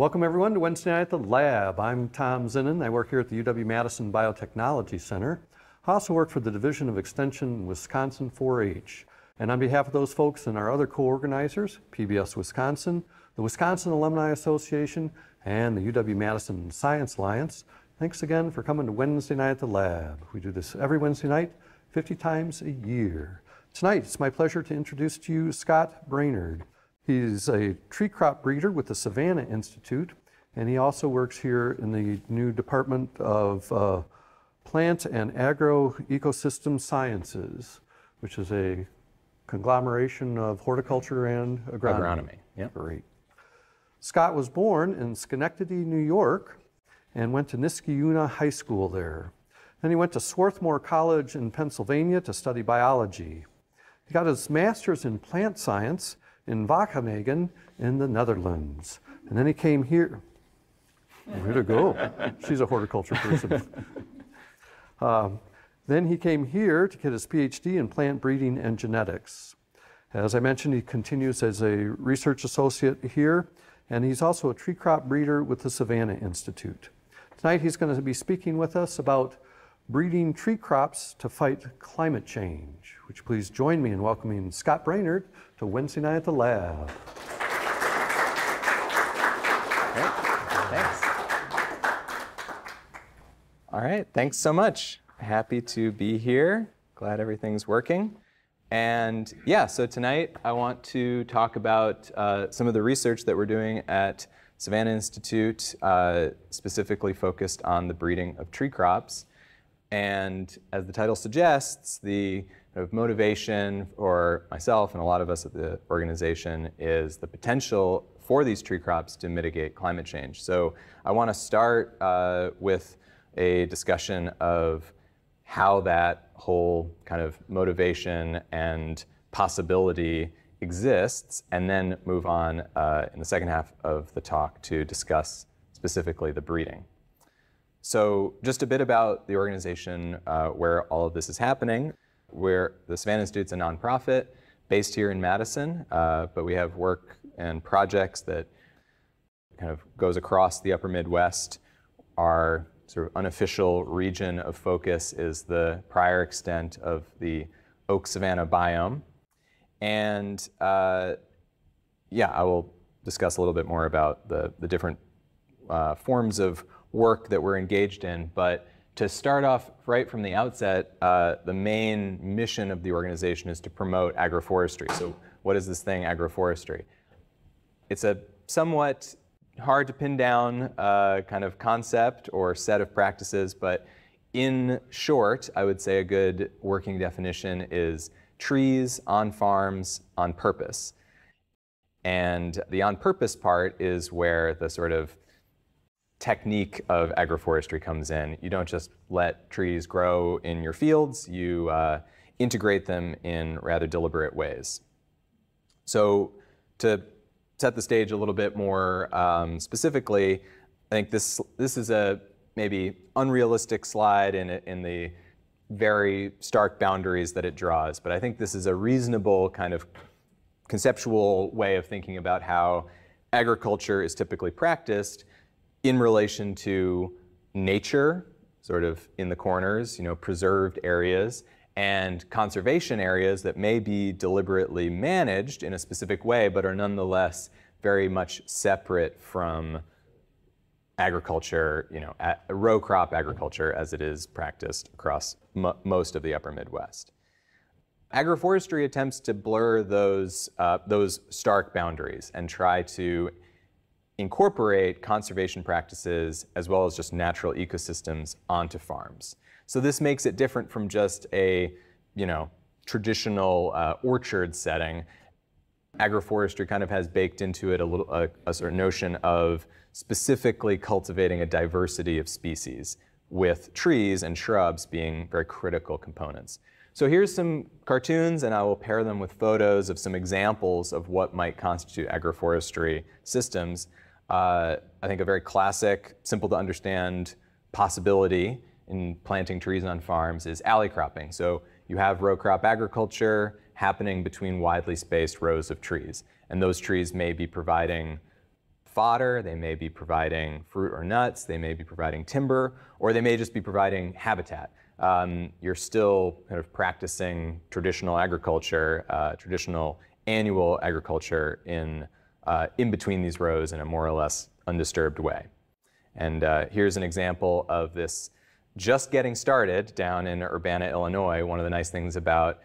Welcome everyone to Wednesday Night at the Lab. I'm Tom Zinnen. I work here at the UW-Madison Biotechnology Center. I also work for the Division of Extension Wisconsin 4-H. And on behalf of those folks and our other co-organizers, PBS Wisconsin, the Wisconsin Alumni Association, and the UW-Madison Science Alliance, thanks again for coming to Wednesday Night at the Lab. We do this every Wednesday night, 50 times a year. Tonight, it's my pleasure to introduce to you Scott Brainard. He's a tree crop breeder with the Savanna Institute, and he also works here in the new Department of uh, Plant and Agro Ecosystem Sciences, which is a conglomeration of horticulture and agronomy. Agronomy, yeah. Great. Scott was born in Schenectady, New York, and went to Niskayuna High School there. Then he went to Swarthmore College in Pennsylvania to study biology. He got his master's in plant science in Wageningen in the Netherlands. And then he came here. Way to go. She's a horticulture person. um, then he came here to get his PhD in plant breeding and genetics. As I mentioned, he continues as a research associate here, and he's also a tree crop breeder with the Savanna Institute. Tonight he's going to be speaking with us about breeding tree crops to fight climate change. Would you please join me in welcoming Scott Brainard to Wednesday Night at the Lab. Great. Thanks. All right, thanks so much. Happy to be here. Glad everything's working. And yeah, so tonight I want to talk about uh, some of the research that we're doing at Savanna Institute, uh, specifically focused on the breeding of tree crops. And as the title suggests, the of motivation for myself and a lot of us at the organization is the potential for these tree crops to mitigate climate change. So I want to start uh, with a discussion of how that whole kind of motivation and possibility exists, and then move on uh, in the second half of the talk to discuss specifically the breeding. So just a bit about the organization uh, where all of this is happening. Where the Savanna Institute's a nonprofit based here in Madison, uh, but we have work and projects that kind of goes across the upper Midwest. Our sort of unofficial region of focus is the prior extent of the oak savanna biome. And uh, yeah, I will discuss a little bit more about the, the different uh, forms of work that we're engaged in. But to start off right from the outset, uh, the main mission of the organization is to promote agroforestry. So what is this thing, agroforestry? It's a somewhat hard to pin down uh, kind of concept or set of practices, but in short, I would say a good working definition is trees on farms on purpose. And the on purpose part is where the sort of technique of agroforestry comes in. You don't just let trees grow in your fields, you uh, integrate them in rather deliberate ways. So to set the stage a little bit more um, specifically, I think this, this is a maybe unrealistic slide in, in the very stark boundaries that it draws, but I think this is a reasonable kind of conceptual way of thinking about how agriculture is typically practiced in relation to nature, sort of in the corners, you know, preserved areas, and conservation areas that may be deliberately managed in a specific way, but are nonetheless very much separate from agriculture, you know, row crop agriculture as it is practiced across most of the upper Midwest. Agroforestry attempts to blur those, uh, those stark boundaries and try to incorporate conservation practices as well as just natural ecosystems onto farms. So this makes it different from just a, you know, traditional uh, orchard setting. Agroforestry kind of has baked into it a little a, a sort of notion of specifically cultivating a diversity of species with trees and shrubs being very critical components. So here's some cartoons and I will pair them with photos of some examples of what might constitute agroforestry systems. Uh, I think a very classic, simple to understand possibility in planting trees on farms is alley cropping. So you have row crop agriculture happening between widely spaced rows of trees. And those trees may be providing fodder, they may be providing fruit or nuts, they may be providing timber, or they may just be providing habitat. Um, you're still kind of practicing traditional agriculture, uh, traditional annual agriculture in, uh, in between these rows in a more or less undisturbed way. And uh, here's an example of this just getting started down in Urbana, Illinois. One of the nice things about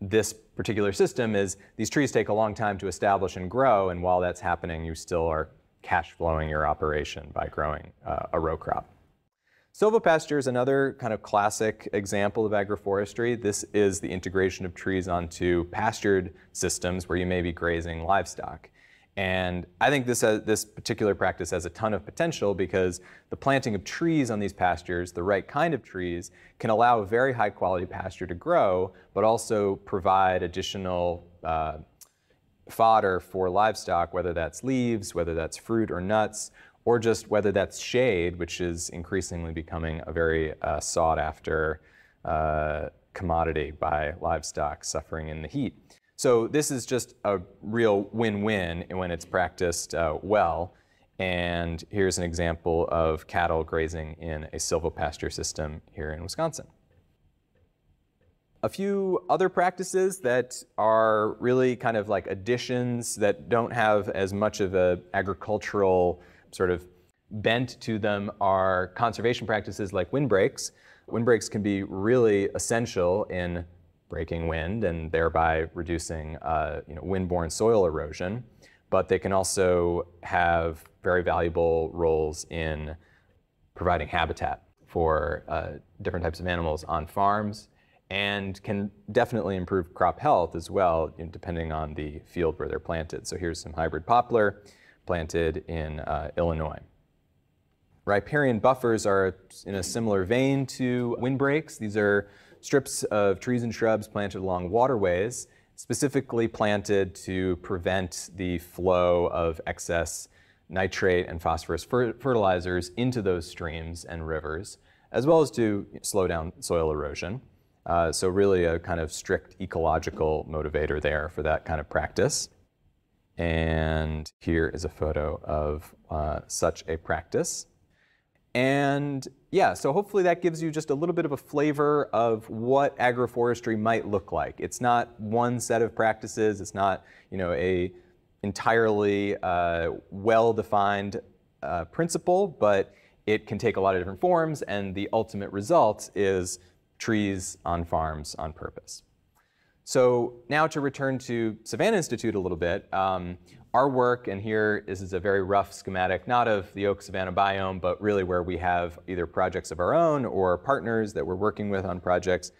this particular system is these trees take a long time to establish and grow, and while that's happening, you still are cash flowing your operation by growing uh, a row crop. Silvopasture is another kind of classic example of agroforestry. This is the integration of trees onto pastured systems where you may be grazing livestock. And I think this, uh, this particular practice has a ton of potential because the planting of trees on these pastures, the right kind of trees, can allow a very high quality pasture to grow, but also provide additional uh, fodder for livestock, whether that's leaves, whether that's fruit or nuts, or just whether that's shade, which is increasingly becoming a very uh, sought after uh, commodity by livestock suffering in the heat. So this is just a real win-win when it's practiced uh, well. And here's an example of cattle grazing in a silvopasture system here in Wisconsin. A few other practices that are really kind of like additions that don't have as much of a agricultural sort of bent to them are conservation practices like windbreaks. Windbreaks can be really essential in breaking wind and thereby reducing uh, you know, windborne soil erosion. But they can also have very valuable roles in providing habitat for uh, different types of animals on farms and can definitely improve crop health as well, you know, depending on the field where they're planted. So here's some hybrid poplar planted in uh, Illinois. Riparian buffers are in a similar vein to windbreaks. These are strips of trees and shrubs planted along waterways, specifically planted to prevent the flow of excess nitrate and phosphorus fer fertilizers into those streams and rivers, as well as to slow down soil erosion. Uh, so really a kind of strict ecological motivator there for that kind of practice. And here is a photo of uh, such a practice. And yeah, so hopefully that gives you just a little bit of a flavor of what agroforestry might look like. It's not one set of practices. It's not, you know, a entirely uh, well-defined uh, principle, but it can take a lot of different forms, and the ultimate result is trees on farms on purpose. So now to return to Savanna Institute a little bit, um, our work, and here is, is a very rough schematic, not of the Oak Savannah biome, but really where we have either projects of our own or partners that we're working with on projects.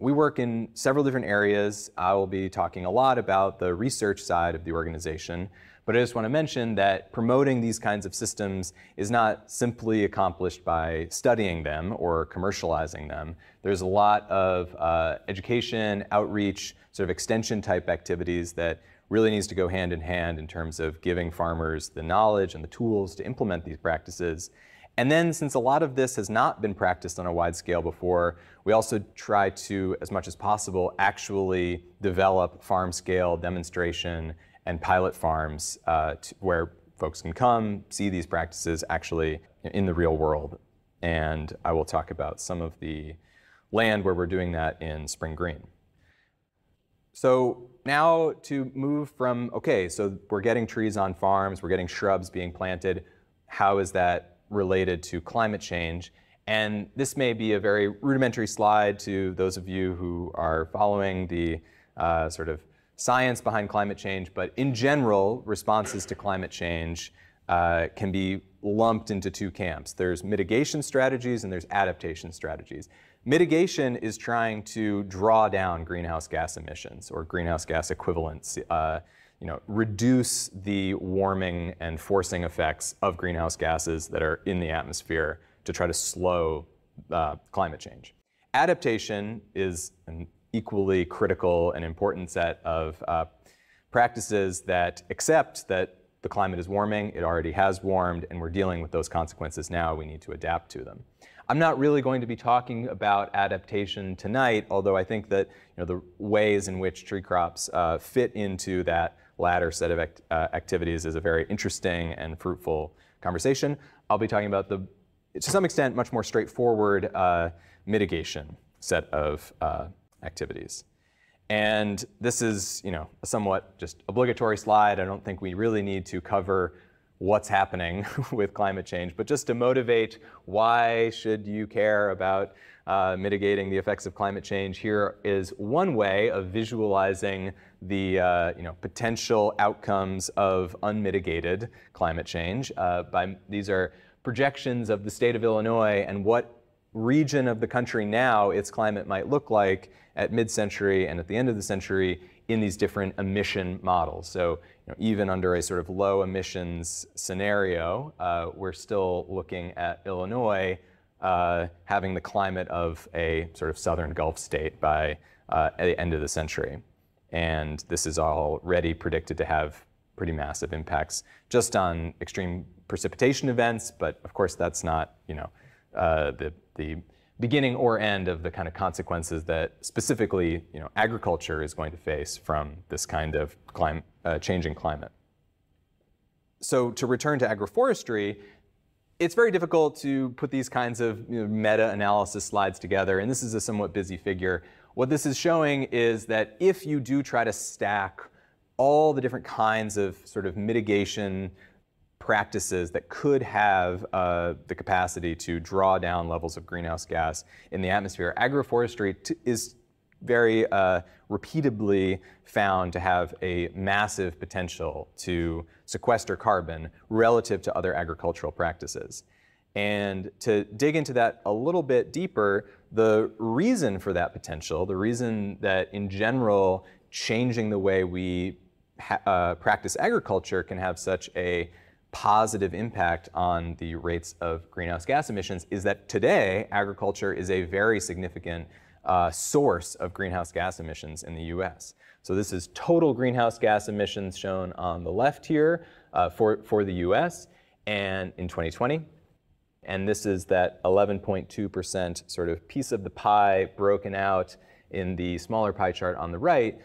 We work in several different areas. I will be talking a lot about the research side of the organization, but I just want to mention that promoting these kinds of systems is not simply accomplished by studying them or commercializing them. There's a lot of uh, education, outreach, sort of extension type activities that really needs to go hand in hand in terms of giving farmers the knowledge and the tools to implement these practices. And then since a lot of this has not been practiced on a wide scale before, we also try to, as much as possible, actually develop farm scale demonstration and pilot farms uh, to, where folks can come, see these practices actually in the real world. And I will talk about some of the land where we're doing that in Spring Green. So now to move from, okay, so we're getting trees on farms, we're getting shrubs being planted. How is that related to climate change? And this may be a very rudimentary slide to those of you who are following the uh, sort of science behind climate change, but in general, responses to climate change uh, can be lumped into two camps. There's mitigation strategies and there's adaptation strategies. Mitigation is trying to draw down greenhouse gas emissions or greenhouse gas equivalents, uh, you know, reduce the warming and forcing effects of greenhouse gases that are in the atmosphere to try to slow uh, climate change. Adaptation is an equally critical and important set of uh, practices that accept that the climate is warming, it already has warmed, and we're dealing with those consequences now. We need to adapt to them. I'm not really going to be talking about adaptation tonight, although I think that you know, the ways in which tree crops uh, fit into that latter set of act, uh, activities is a very interesting and fruitful conversation. I'll be talking about the, to some extent, much more straightforward uh, mitigation set of uh, activities. And this is, you know, a somewhat just obligatory slide. I don't think we really need to cover what's happening with climate change, but just to motivate why should you care about uh, mitigating the effects of climate change, here is one way of visualizing the uh, you know, potential outcomes of unmitigated climate change. Uh, by, these are projections of the state of Illinois and what region of the country now its climate might look like at mid-century and at the end of the century in these different emission models. So you know, even under a sort of low emissions scenario, uh, we're still looking at Illinois uh, having the climate of a sort of southern Gulf state by uh, the end of the century. And this is already predicted to have pretty massive impacts just on extreme precipitation events, but of course that's not, you know, uh, the, the beginning or end of the kind of consequences that specifically you know, agriculture is going to face from this kind of clim uh, changing climate. So to return to agroforestry, it's very difficult to put these kinds of you know, meta-analysis slides together, and this is a somewhat busy figure. What this is showing is that if you do try to stack all the different kinds of sort of mitigation practices that could have uh, the capacity to draw down levels of greenhouse gas in the atmosphere. Agroforestry is very uh, repeatedly found to have a massive potential to sequester carbon relative to other agricultural practices. And to dig into that a little bit deeper, the reason for that potential, the reason that in general changing the way we uh, practice agriculture can have such a positive impact on the rates of greenhouse gas emissions is that today agriculture is a very significant uh, source of greenhouse gas emissions in the US. So this is total greenhouse gas emissions shown on the left here uh, for, for the US and in 2020. And this is that 11.2% sort of piece of the pie broken out in the smaller pie chart on the right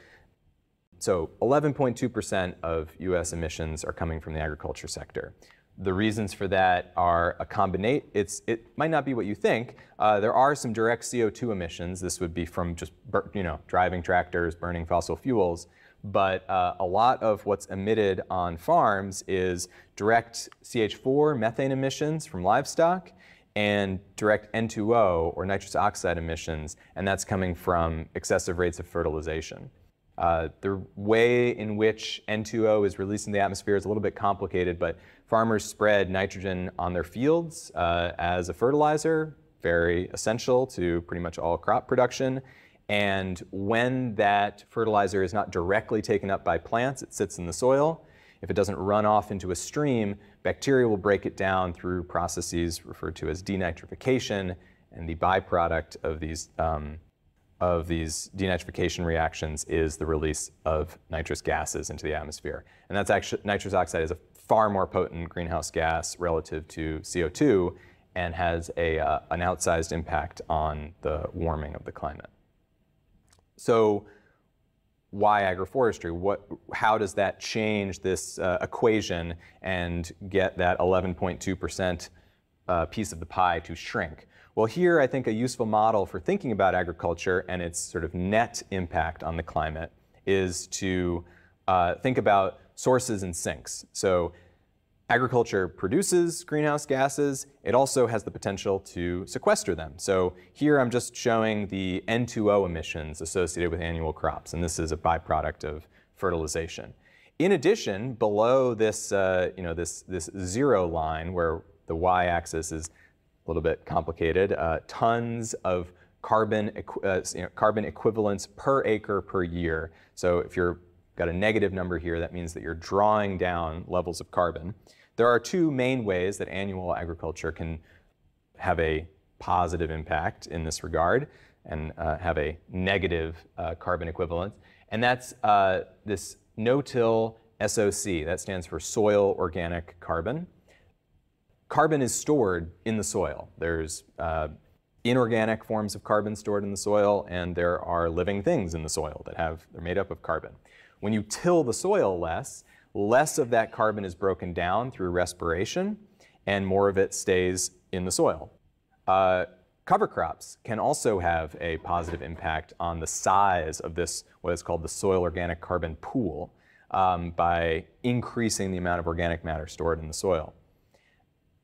so 11.2% of US emissions are coming from the agriculture sector. The reasons for that are a combination, it might not be what you think. Uh, there are some direct CO2 emissions. This would be from just you know, driving tractors, burning fossil fuels. But uh, a lot of what's emitted on farms is direct CH4 methane emissions from livestock and direct N2O or nitrous oxide emissions, and that's coming from excessive rates of fertilization. Uh, the way in which N2O is released in the atmosphere is a little bit complicated, but farmers spread nitrogen on their fields uh, as a fertilizer, very essential to pretty much all crop production. And when that fertilizer is not directly taken up by plants, it sits in the soil. If it doesn't run off into a stream, bacteria will break it down through processes referred to as denitrification, and the byproduct of these um, of these denitrification reactions is the release of nitrous gases into the atmosphere. And that's actually, nitrous oxide is a far more potent greenhouse gas relative to CO2 and has a, uh, an outsized impact on the warming of the climate. So why agroforestry? What, how does that change this uh, equation and get that 11.2% uh, piece of the pie to shrink? Well, here I think a useful model for thinking about agriculture and its sort of net impact on the climate is to uh, think about sources and sinks. So agriculture produces greenhouse gases. It also has the potential to sequester them. So here I'm just showing the N2O emissions associated with annual crops, and this is a byproduct of fertilization. In addition, below this, uh, you know, this, this zero line where the y-axis is little bit complicated, uh, tons of carbon, uh, you know, carbon equivalents per acre per year. So if you've got a negative number here, that means that you're drawing down levels of carbon. There are two main ways that annual agriculture can have a positive impact in this regard and uh, have a negative uh, carbon equivalent. And that's uh, this no-till SOC, that stands for soil organic carbon carbon is stored in the soil. There's uh, inorganic forms of carbon stored in the soil, and there are living things in the soil that have, they're made up of carbon. When you till the soil less, less of that carbon is broken down through respiration, and more of it stays in the soil. Uh, cover crops can also have a positive impact on the size of this, what is called the soil organic carbon pool, um, by increasing the amount of organic matter stored in the soil.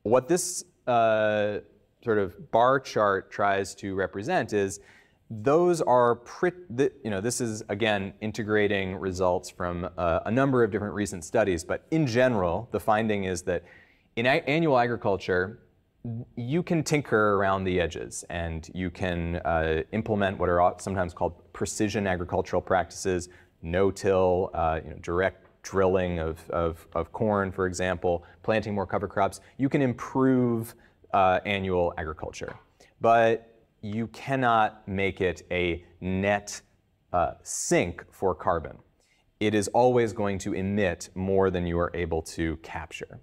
What this uh, sort of bar chart tries to represent is those are, pretty, you know, this is again integrating results from uh, a number of different recent studies, but in general, the finding is that in annual agriculture, you can tinker around the edges and you can uh, implement what are sometimes called precision agricultural practices, no-till, uh, you know, direct drilling of, of, of, corn, for example, planting more cover crops. You can improve uh, annual agriculture. But you cannot make it a net uh, sink for carbon. It is always going to emit more than you are able to capture.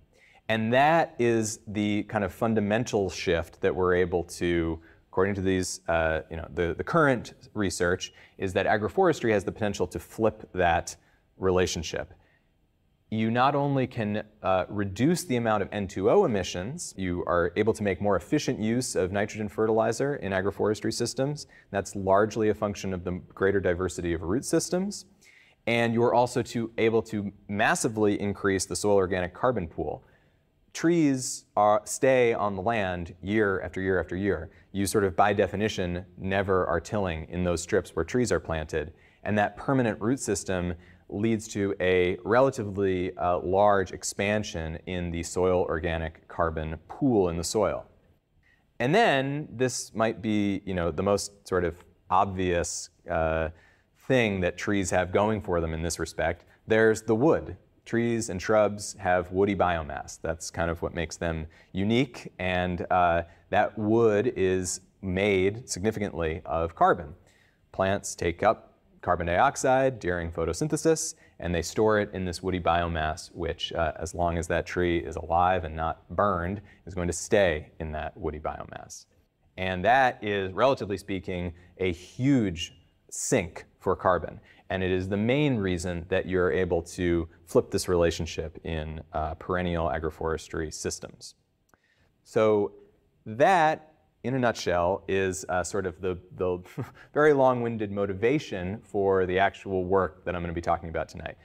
And that is the kind of fundamental shift that we're able to, according to these, uh, you know, the, the current research, is that agroforestry has the potential to flip that relationship you not only can uh, reduce the amount of N2O emissions, you are able to make more efficient use of nitrogen fertilizer in agroforestry systems. That's largely a function of the greater diversity of root systems. And you're also to, able to massively increase the soil organic carbon pool. Trees are, stay on the land year after year after year. You sort of, by definition, never are tilling in those strips where trees are planted. And that permanent root system leads to a relatively uh, large expansion in the soil organic carbon pool in the soil. And then this might be, you know, the most sort of obvious uh, thing that trees have going for them in this respect. There's the wood. Trees and shrubs have woody biomass. That's kind of what makes them unique, and uh, that wood is made significantly of carbon. Plants take up carbon dioxide during photosynthesis, and they store it in this woody biomass, which, uh, as long as that tree is alive and not burned, is going to stay in that woody biomass. And that is, relatively speaking, a huge sink for carbon. And it is the main reason that you're able to flip this relationship in uh, perennial agroforestry systems. So that in a nutshell, is uh, sort of the, the very long-winded motivation for the actual work that I'm going to be talking about tonight.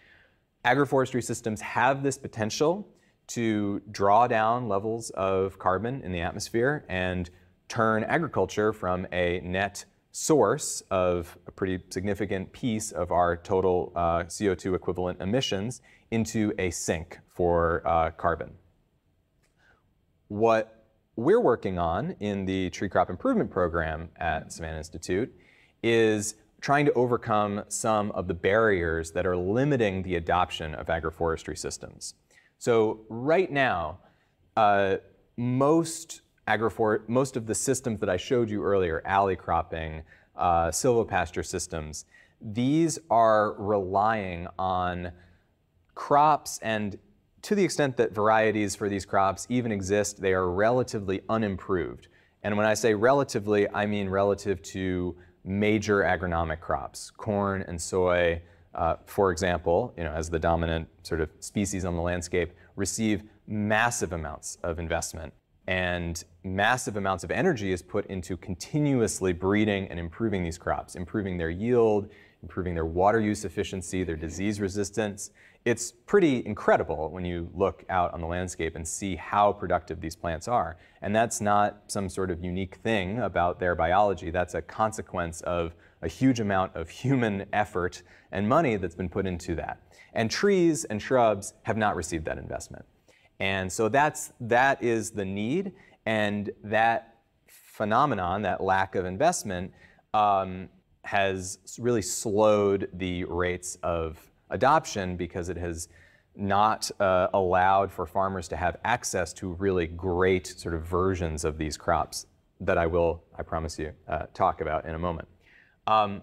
Agroforestry systems have this potential to draw down levels of carbon in the atmosphere and turn agriculture from a net source of a pretty significant piece of our total uh, CO2 equivalent emissions into a sink for uh, carbon. What we're working on in the tree crop improvement program at Savanna Institute is trying to overcome some of the barriers that are limiting the adoption of agroforestry systems. So right now, uh, most agrofor most of the systems that I showed you earlier, alley cropping, uh, silvopasture systems, these are relying on crops and to the extent that varieties for these crops even exist, they are relatively unimproved. And when I say relatively, I mean relative to major agronomic crops, corn and soy, uh, for example, you know, as the dominant sort of species on the landscape, receive massive amounts of investment and massive amounts of energy is put into continuously breeding and improving these crops, improving their yield, improving their water use efficiency, their disease resistance. It's pretty incredible when you look out on the landscape and see how productive these plants are. And that's not some sort of unique thing about their biology. That's a consequence of a huge amount of human effort and money that's been put into that. And trees and shrubs have not received that investment. And so that's, that is the need, and that phenomenon, that lack of investment, um, has really slowed the rates of adoption because it has not uh, allowed for farmers to have access to really great sort of versions of these crops that I will, I promise you, uh, talk about in a moment. Um,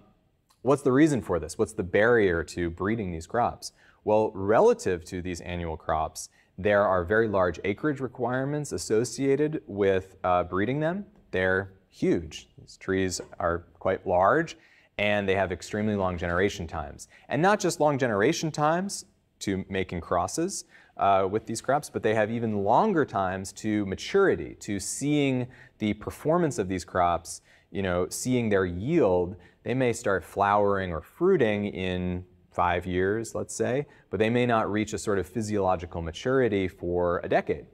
what's the reason for this? What's the barrier to breeding these crops? Well, relative to these annual crops, there are very large acreage requirements associated with uh, breeding them. They're huge. These trees are quite large and they have extremely long generation times. And not just long generation times to making crosses uh, with these crops, but they have even longer times to maturity, to seeing the performance of these crops, you know, seeing their yield. They may start flowering or fruiting in five years, let's say, but they may not reach a sort of physiological maturity for a decade.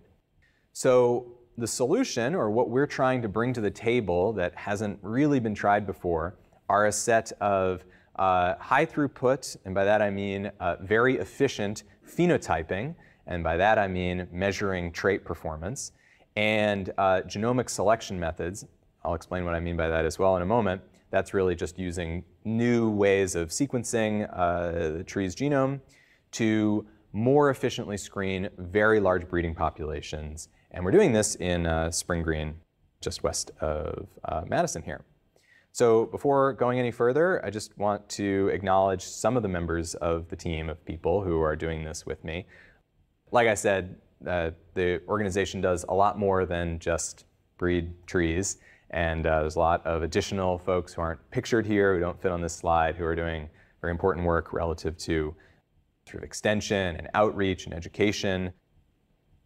So the solution, or what we're trying to bring to the table that hasn't really been tried before, are a set of uh, high throughput, and by that I mean uh, very efficient phenotyping, and by that I mean measuring trait performance, and uh, genomic selection methods. I'll explain what I mean by that as well in a moment. That's really just using new ways of sequencing uh, the tree's genome to more efficiently screen very large breeding populations. And we're doing this in uh, Spring Green, just west of uh, Madison here. So before going any further, I just want to acknowledge some of the members of the team of people who are doing this with me. Like I said, uh, the organization does a lot more than just breed trees. And uh, there's a lot of additional folks who aren't pictured here, who don't fit on this slide, who are doing very important work relative to sort of extension and outreach and education.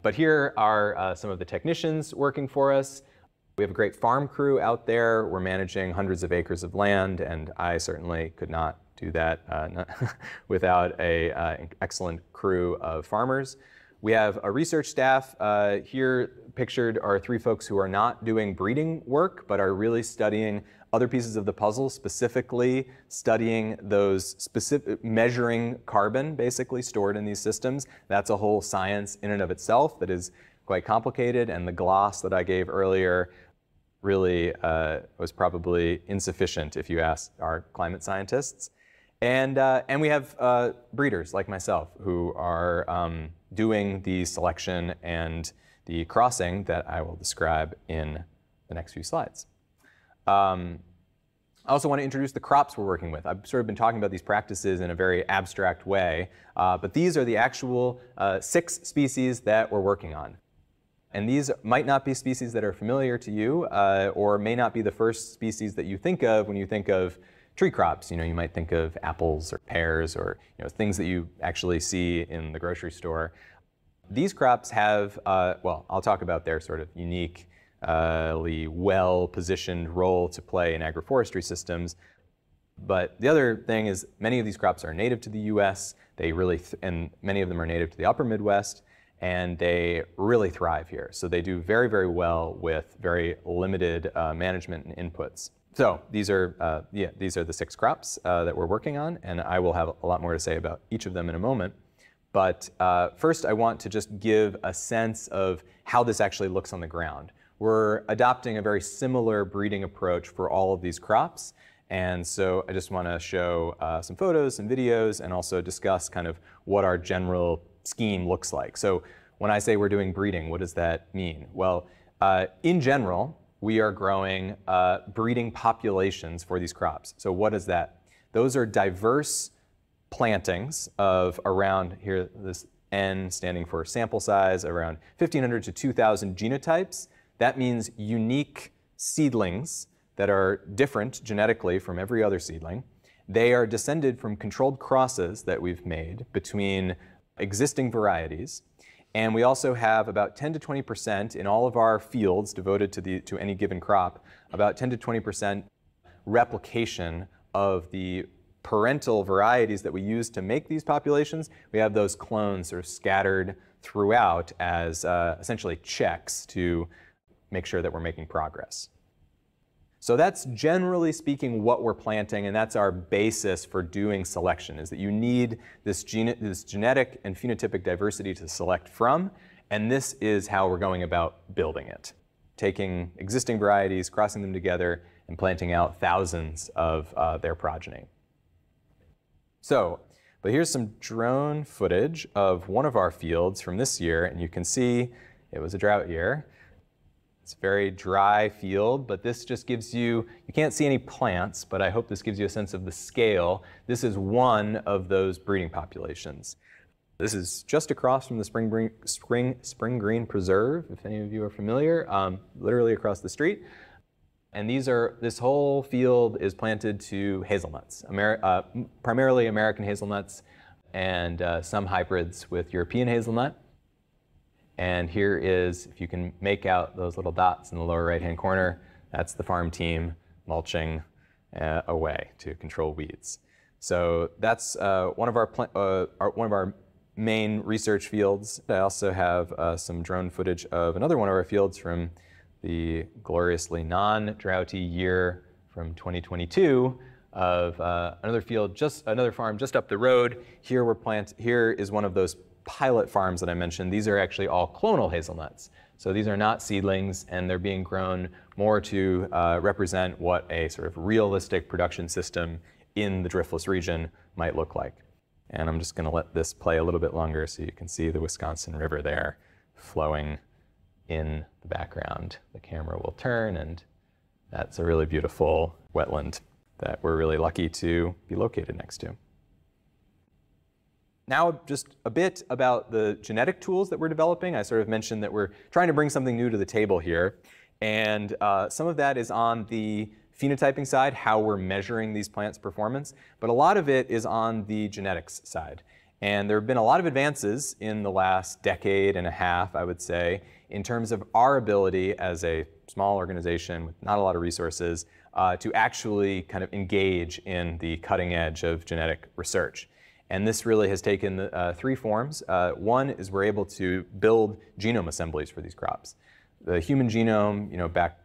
But here are uh, some of the technicians working for us. We have a great farm crew out there. We're managing hundreds of acres of land, and I certainly could not do that uh, without an uh, excellent crew of farmers. We have a research staff. Uh, here pictured are three folks who are not doing breeding work, but are really studying other pieces of the puzzle, specifically studying those specific, measuring carbon basically stored in these systems. That's a whole science in and of itself that is quite complicated. And the gloss that I gave earlier really uh, was probably insufficient if you ask our climate scientists. And, uh, and we have uh, breeders like myself who are um, doing the selection and the crossing that I will describe in the next few slides. Um, I also want to introduce the crops we're working with. I've sort of been talking about these practices in a very abstract way, uh, but these are the actual uh, six species that we're working on. And these might not be species that are familiar to you, uh, or may not be the first species that you think of when you think of tree crops. You know, you might think of apples or pears or you know, things that you actually see in the grocery store. These crops have, uh, well, I'll talk about their sort of unique, uh, well-positioned role to play in agroforestry systems. But the other thing is many of these crops are native to the U.S. They really, and many of them are native to the upper Midwest, and they really thrive here. So they do very, very well with very limited uh, management and inputs. So these are, uh, yeah, these are the six crops uh, that we're working on, and I will have a lot more to say about each of them in a moment. But uh, first, I want to just give a sense of how this actually looks on the ground. We're adopting a very similar breeding approach for all of these crops, and so I just want to show uh, some photos and videos and also discuss kind of what our general scheme looks like. So when I say we're doing breeding, what does that mean? Well, uh, in general, we are growing uh, breeding populations for these crops. So what is that? Those are diverse plantings of around, here this N standing for sample size, around 1,500 to 2,000 genotypes. That means unique seedlings that are different genetically from every other seedling. They are descended from controlled crosses that we've made between existing varieties and we also have about 10 to 20% in all of our fields devoted to, the, to any given crop, about 10 to 20% replication of the parental varieties that we use to make these populations. We have those clones sort of scattered throughout as uh, essentially checks to make sure that we're making progress. So that's generally speaking what we're planting, and that's our basis for doing selection, is that you need this, gene this genetic and phenotypic diversity to select from, and this is how we're going about building it. Taking existing varieties, crossing them together, and planting out thousands of uh, their progeny. So, but here's some drone footage of one of our fields from this year, and you can see it was a drought year. It's a very dry field, but this just gives you, you can't see any plants, but I hope this gives you a sense of the scale. This is one of those breeding populations. This is just across from the Spring Green, Spring, Spring Green Preserve, if any of you are familiar, um, literally across the street. and these are this whole field is planted to hazelnuts, Ameri- uh, primarily American hazelnuts, and uh, some hybrids with European hazelnut. And here is, if you can make out those little dots in the lower right-hand corner, that's the farm team mulching uh, away to control weeds. So that's uh, one of our, uh, our, one of our main research fields. I also have uh, some drone footage of another one of our fields from the gloriously non-droughty year from 2022 of uh, another field, just another farm just up the road. Here we're plant. Here is one of those pilot farms that I mentioned. These are actually all clonal hazelnuts. So these are not seedlings, and they're being grown more to uh, represent what a sort of realistic production system in the driftless region might look like. And I'm just going to let this play a little bit longer so you can see the Wisconsin River there flowing in the background. The camera will turn, and that's a really beautiful wetland that we're really lucky to be located next to. Now, just a bit about the genetic tools that we're developing. I sort of mentioned that we're trying to bring something new to the table here. And uh, some of that is on the phenotyping side, how we're measuring these plants' performance, but a lot of it is on the genetics side. And there have been a lot of advances in the last decade and a half, I would say, in terms of our ability as a small organization with not a lot of resources uh, to actually kind of engage in the cutting edge of genetic research. And this really has taken uh, three forms. Uh, one is we're able to build genome assemblies for these crops. The human genome, you know, back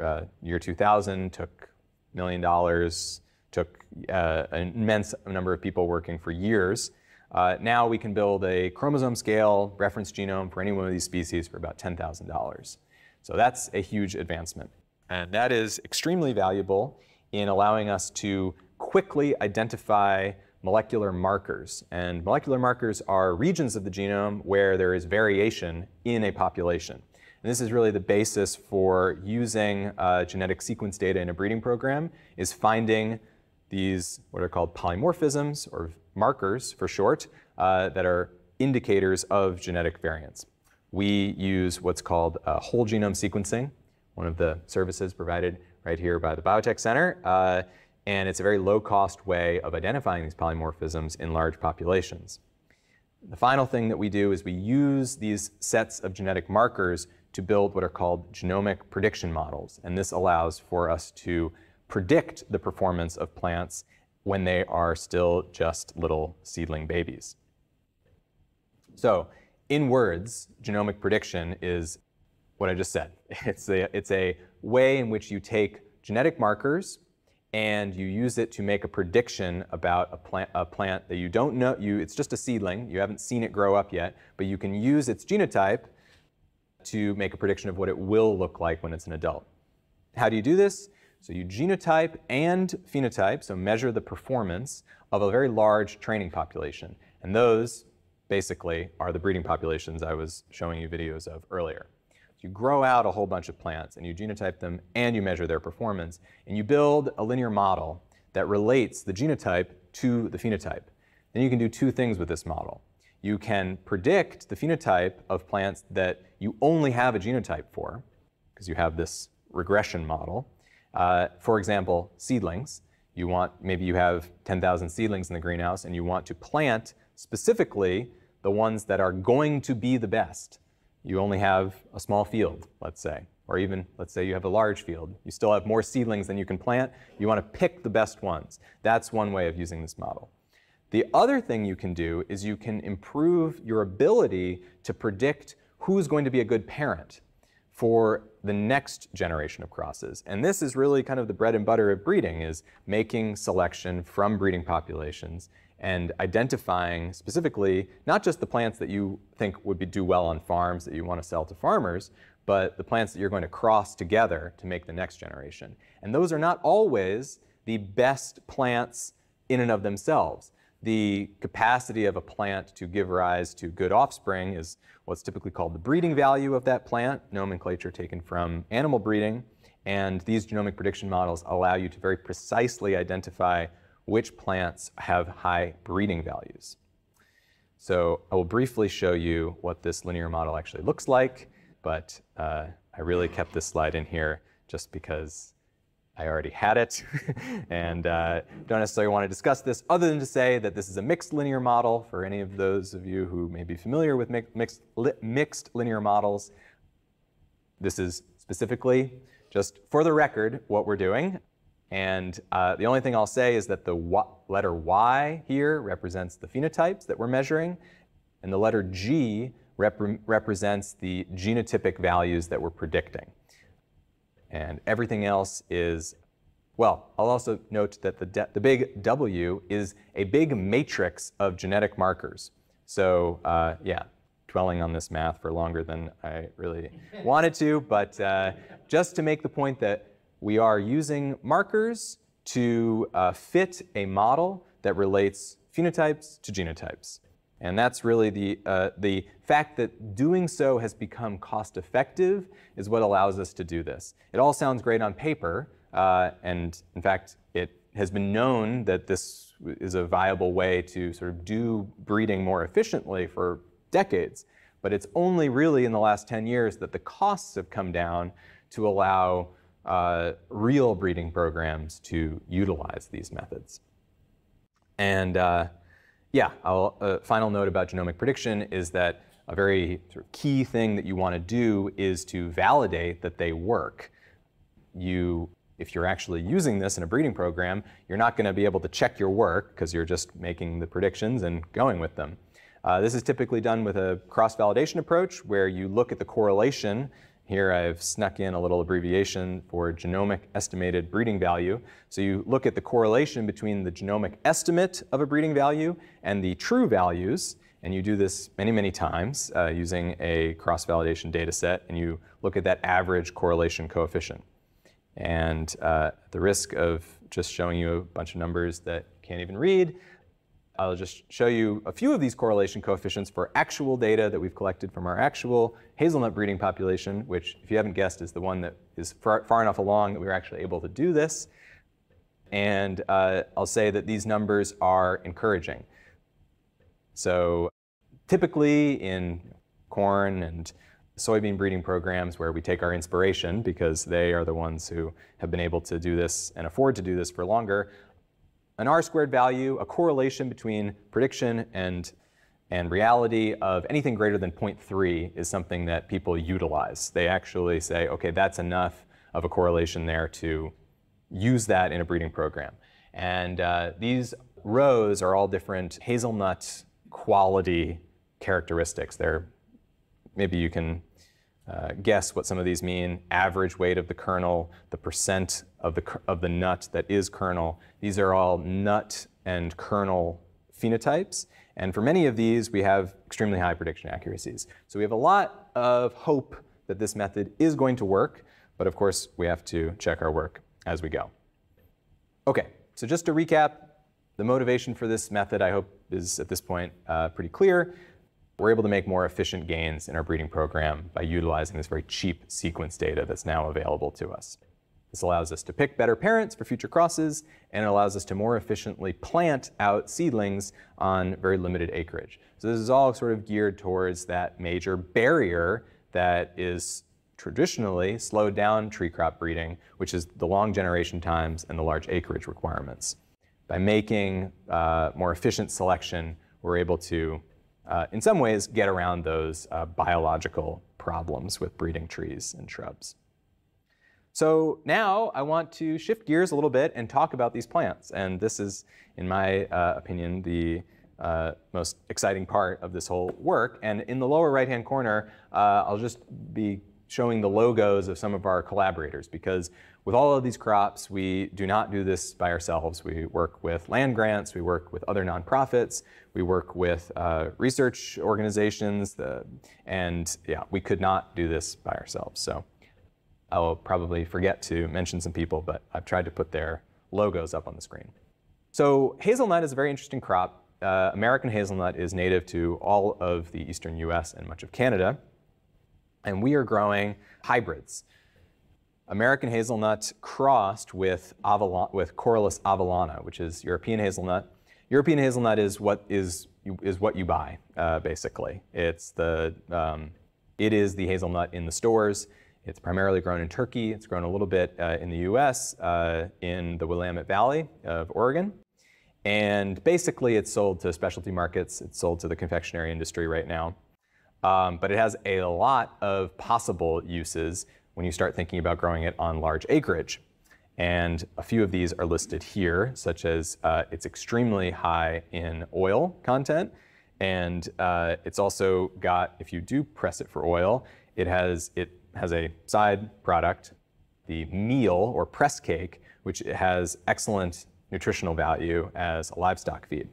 uh, year 2000 took million dollars, took uh, an immense number of people working for years. Uh, now we can build a chromosome scale reference genome for any one of these species for about $10,000. So that's a huge advancement. And that is extremely valuable in allowing us to quickly identify molecular markers. And molecular markers are regions of the genome where there is variation in a population. And this is really the basis for using uh, genetic sequence data in a breeding program, is finding these, what are called polymorphisms, or markers for short, uh, that are indicators of genetic variants. We use what's called uh, whole genome sequencing, one of the services provided right here by the Biotech Center. And it's a very low-cost way of identifying these polymorphisms in large populations. The final thing that we do is we use these sets of genetic markers to build what are called genomic prediction models. And this allows for us to predict the performance of plants when they are still just little seedling babies. So, in words, genomic prediction is what I just said. It's a, it's a way in which you take genetic markers and you use it to make a prediction about a plant, a plant that you don't know, you, it's just a seedling, you haven't seen it grow up yet, but you can use its genotype to make a prediction of what it will look like when it's an adult. How do you do this? So you genotype and phenotype, so measure the performance of a very large training population. And those basically are the breeding populations I was showing you videos of earlier. You grow out a whole bunch of plants and you genotype them and you measure their performance. And you build a linear model that relates the genotype to the phenotype. Then you can do two things with this model you can predict the phenotype of plants that you only have a genotype for, because you have this regression model. Uh, for example, seedlings. You want, maybe you have 10,000 seedlings in the greenhouse and you want to plant specifically the ones that are going to be the best. You only have a small field, let's say, or even, let's say you have a large field. You still have more seedlings than you can plant. You want to pick the best ones. That's one way of using this model. The other thing you can do is you can improve your ability to predict who's going to be a good parent for the next generation of crosses. And this is really kind of the bread and butter of breeding is making selection from breeding populations and identifying specifically not just the plants that you think would be, do well on farms that you want to sell to farmers, but the plants that you're going to cross together to make the next generation. And those are not always the best plants in and of themselves the capacity of a plant to give rise to good offspring is what's typically called the breeding value of that plant, nomenclature taken from animal breeding. And these genomic prediction models allow you to very precisely identify which plants have high breeding values. So I will briefly show you what this linear model actually looks like, but uh, I really kept this slide in here just because I already had it and uh, don't necessarily want to discuss this other than to say that this is a mixed linear model for any of those of you who may be familiar with mixed, mixed linear models. This is specifically, just for the record, what we're doing. And uh, the only thing I'll say is that the letter Y here represents the phenotypes that we're measuring, and the letter G rep represents the genotypic values that we're predicting. And everything else is, well, I'll also note that the, the big W is a big matrix of genetic markers. So uh, yeah, dwelling on this math for longer than I really wanted to, but uh, just to make the point that we are using markers to uh, fit a model that relates phenotypes to genotypes. And that's really the, uh, the fact that doing so has become cost effective is what allows us to do this. It all sounds great on paper, uh, and in fact, it has been known that this is a viable way to sort of do breeding more efficiently for decades. But it's only really in the last 10 years that the costs have come down to allow uh, real breeding programs to utilize these methods. And uh, yeah, a uh, final note about genomic prediction is that a very sort of key thing that you want to do is to validate that they work. You, if you're actually using this in a breeding program, you're not going to be able to check your work because you're just making the predictions and going with them. Uh, this is typically done with a cross-validation approach where you look at the correlation here I've snuck in a little abbreviation for genomic estimated breeding value. So you look at the correlation between the genomic estimate of a breeding value and the true values, and you do this many, many times uh, using a cross-validation data set, and you look at that average correlation coefficient. And uh, the risk of just showing you a bunch of numbers that you can't even read, I'll just show you a few of these correlation coefficients for actual data that we've collected from our actual hazelnut breeding population, which, if you haven't guessed, is the one that is far, far enough along that we were actually able to do this. And uh, I'll say that these numbers are encouraging. So typically in corn and soybean breeding programs where we take our inspiration because they are the ones who have been able to do this and afford to do this for longer, an R squared value, a correlation between prediction and, and reality of anything greater than 0.3 is something that people utilize. They actually say, okay, that's enough of a correlation there to use that in a breeding program. And uh, these rows are all different hazelnut quality characteristics. They're, maybe you can uh, guess what some of these mean, average weight of the kernel, the percent of the, of the nut that is kernel. These are all nut and kernel phenotypes. And for many of these, we have extremely high prediction accuracies. So we have a lot of hope that this method is going to work, but of course, we have to check our work as we go. Okay, so just to recap, the motivation for this method, I hope, is at this point uh, pretty clear we're able to make more efficient gains in our breeding program by utilizing this very cheap sequence data that's now available to us. This allows us to pick better parents for future crosses, and it allows us to more efficiently plant out seedlings on very limited acreage. So this is all sort of geared towards that major barrier that is traditionally slowed down tree crop breeding, which is the long generation times and the large acreage requirements. By making uh, more efficient selection, we're able to uh, in some ways, get around those uh, biological problems with breeding trees and shrubs. So now I want to shift gears a little bit and talk about these plants. And this is, in my uh, opinion, the uh, most exciting part of this whole work. And in the lower right-hand corner, uh, I'll just be showing the logos of some of our collaborators because with all of these crops, we do not do this by ourselves. We work with land grants, we work with other nonprofits, we work with uh, research organizations, the, and yeah, we could not do this by ourselves. So I will probably forget to mention some people, but I've tried to put their logos up on the screen. So hazelnut is a very interesting crop. Uh, American hazelnut is native to all of the eastern US and much of Canada. And we are growing hybrids. American hazelnut crossed with, Avalon, with avellana, which is European hazelnut. European hazelnut is what is is what you buy, uh, basically. It's the um, it is the hazelnut in the stores. It's primarily grown in Turkey. It's grown a little bit uh, in the US, uh, in the Willamette Valley of Oregon. And basically, it's sold to specialty markets. It's sold to the confectionery industry right now. Um, but it has a lot of possible uses when you start thinking about growing it on large acreage. And a few of these are listed here, such as uh, it's extremely high in oil content. And uh, it's also got, if you do press it for oil, it has, it has a side product, the meal or press cake, which has excellent nutritional value as a livestock feed.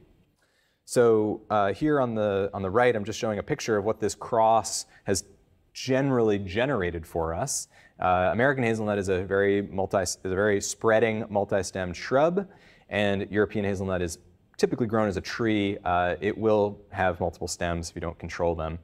So uh, here on the, on the right, I'm just showing a picture of what this cross has generally generated for us. Uh, American hazelnut is a very multi, is a very spreading multi-stemmed shrub, and European hazelnut is typically grown as a tree. Uh, it will have multiple stems if you don't control them,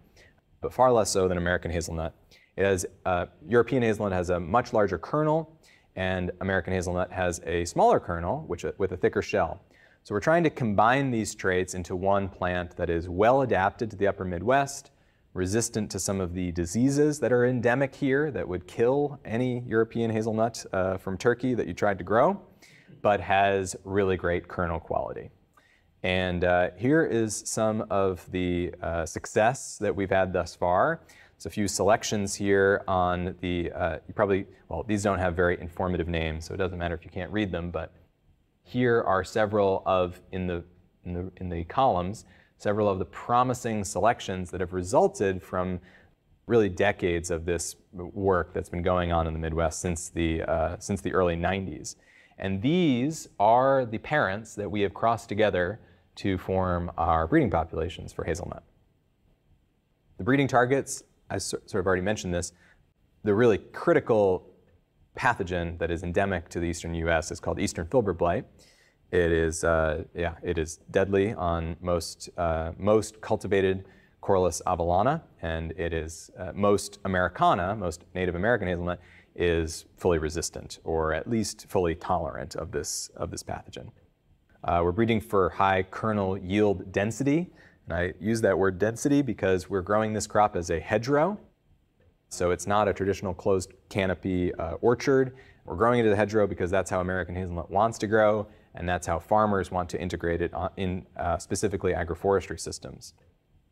but far less so than American hazelnut. It has, uh, European hazelnut has a much larger kernel, and American hazelnut has a smaller kernel which, with a thicker shell. So we're trying to combine these traits into one plant that is well adapted to the upper Midwest, resistant to some of the diseases that are endemic here that would kill any European hazelnut uh, from Turkey that you tried to grow, but has really great kernel quality. And uh, here is some of the uh, success that we've had thus far. So a few selections here on the, uh, you probably, well, these don't have very informative names, so it doesn't matter if you can't read them, but here are several of, in the, in the, in the columns, several of the promising selections that have resulted from really decades of this work that's been going on in the Midwest since the, uh, since the early 90s. And these are the parents that we have crossed together to form our breeding populations for hazelnut. The breeding targets I sort of already mentioned this, the really critical pathogen that is endemic to the eastern U.S. is called eastern filbert blight. It is, uh, yeah, it is deadly on most, uh, most cultivated Corylus avellana, and it is uh, most Americana, most Native American hazelnut, is fully resistant, or at least fully tolerant of this, of this pathogen. Uh, we're breeding for high kernel yield density, and I use that word density because we're growing this crop as a hedgerow. So it's not a traditional closed canopy uh, orchard. We're growing it a hedgerow because that's how American hazelnut wants to grow, and that's how farmers want to integrate it in uh, specifically agroforestry systems.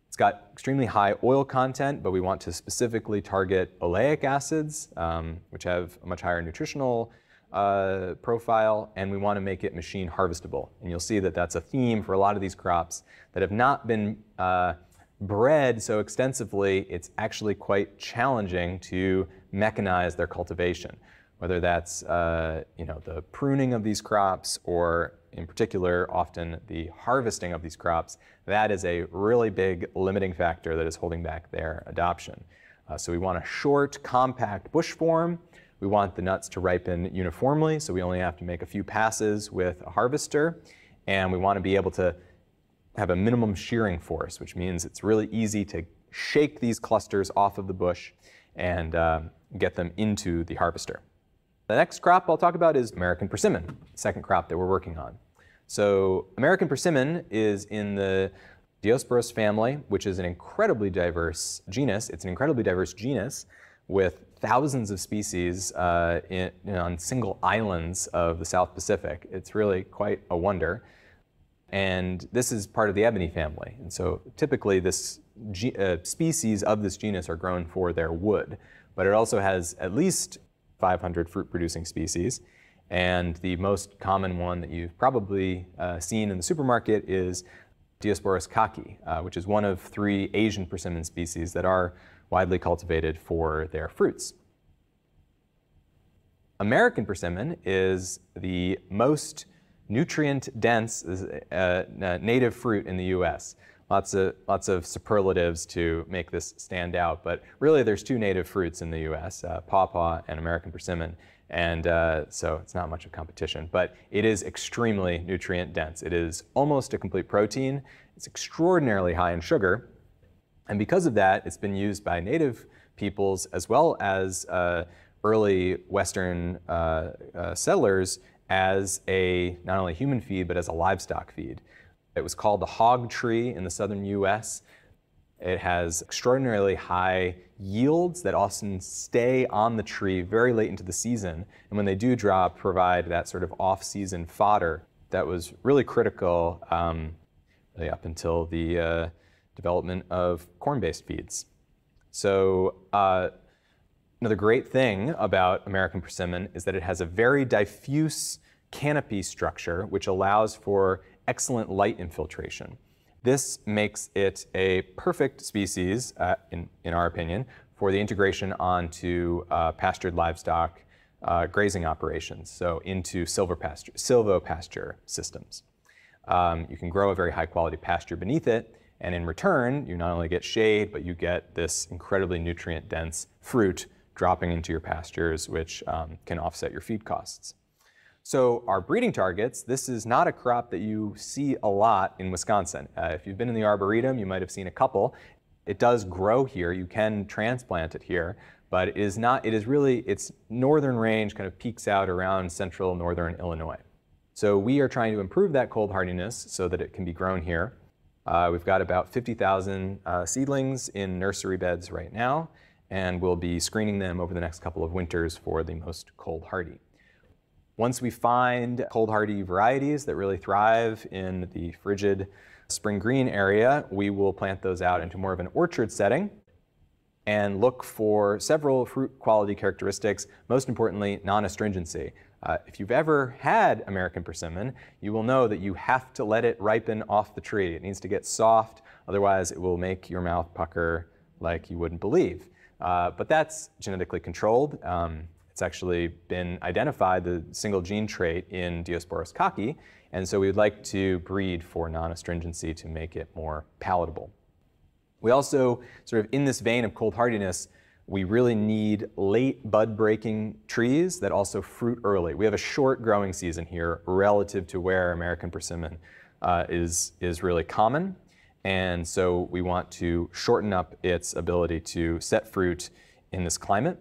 It's got extremely high oil content, but we want to specifically target oleic acids, um, which have a much higher nutritional uh, profile, and we want to make it machine harvestable. And you'll see that that's a theme for a lot of these crops that have not been uh, bred so extensively, it's actually quite challenging to mechanize their cultivation. Whether that's uh, you know, the pruning of these crops or in particular, often the harvesting of these crops, that is a really big limiting factor that is holding back their adoption. Uh, so we want a short, compact bush form we want the nuts to ripen uniformly, so we only have to make a few passes with a harvester. And we want to be able to have a minimum shearing force, which means it's really easy to shake these clusters off of the bush and uh, get them into the harvester. The next crop I'll talk about is American persimmon, second crop that we're working on. So American persimmon is in the Diospyros family, which is an incredibly diverse genus. It's an incredibly diverse genus with thousands of species uh, in, you know, on single islands of the South Pacific. It's really quite a wonder. And this is part of the ebony family. And so typically this uh, species of this genus are grown for their wood, but it also has at least 500 fruit-producing species. And the most common one that you've probably uh, seen in the supermarket is Diospyros kaki, uh, which is one of three Asian persimmon species that are widely cultivated for their fruits. American persimmon is the most nutrient dense uh, uh, native fruit in the US. Lots of, lots of superlatives to make this stand out, but really there's two native fruits in the US, uh, pawpaw and American persimmon, and uh, so it's not much of competition, but it is extremely nutrient dense. It is almost a complete protein. It's extraordinarily high in sugar, and because of that, it's been used by native peoples as well as uh, early Western uh, settlers as a not only human feed, but as a livestock feed. It was called the hog tree in the southern US. It has extraordinarily high yields that often stay on the tree very late into the season. And when they do drop, provide that sort of off season fodder that was really critical um, really up until the uh, development of corn based feeds. So, uh, another great thing about American persimmon is that it has a very diffuse canopy structure, which allows for excellent light infiltration. This makes it a perfect species, uh, in, in our opinion, for the integration onto uh, pastured livestock uh, grazing operations, so into silvopasture, silvopasture systems. Um, you can grow a very high quality pasture beneath it, and in return, you not only get shade, but you get this incredibly nutrient dense fruit dropping into your pastures, which um, can offset your feed costs. So our breeding targets, this is not a crop that you see a lot in Wisconsin. Uh, if you've been in the Arboretum, you might have seen a couple. It does grow here. You can transplant it here, but it is not, it is really, its northern range kind of peaks out around central northern Illinois. So we are trying to improve that cold hardiness so that it can be grown here. Uh, we've got about 50,000 uh, seedlings in nursery beds right now, and we'll be screening them over the next couple of winters for the most cold hardy. Once we find cold hardy varieties that really thrive in the frigid Spring Green area, we will plant those out into more of an orchard setting and look for several fruit quality characteristics, most importantly, non-astringency. Uh, if you've ever had American persimmon, you will know that you have to let it ripen off the tree. It needs to get soft, otherwise it will make your mouth pucker like you wouldn't believe. Uh, but that's genetically controlled. Um, it's actually been identified, the single gene trait in Diospyros kaki, and so we would like to breed for non-astringency to make it more palatable. We also, sort of in this vein of cold hardiness, we really need late bud breaking trees that also fruit early. We have a short growing season here relative to where American persimmon uh, is, is really common. And so we want to shorten up its ability to set fruit in this climate.